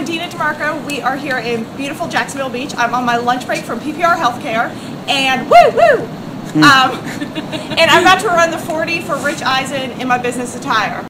I'm Dina DeMarco. We are here in beautiful Jacksonville Beach. I'm on my lunch break from PPR Healthcare, and woo woo! Hmm. Um, and I'm about to run the 40 for Rich Eisen in my business attire.